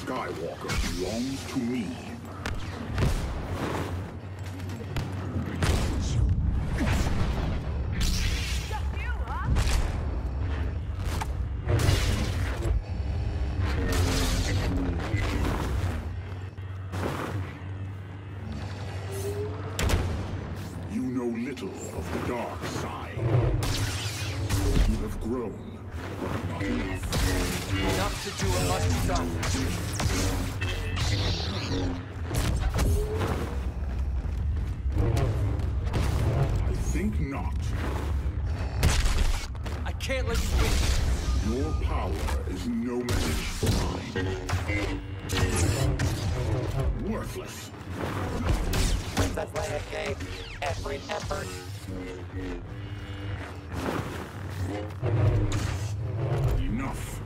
Skywalker belongs to me. You know little of the dark side. You have grown, but not enough. Enough to do a much done. I think not. I can't let you win. Your power is no match for mine. Worthless. Princess Leia gave every effort. Enough.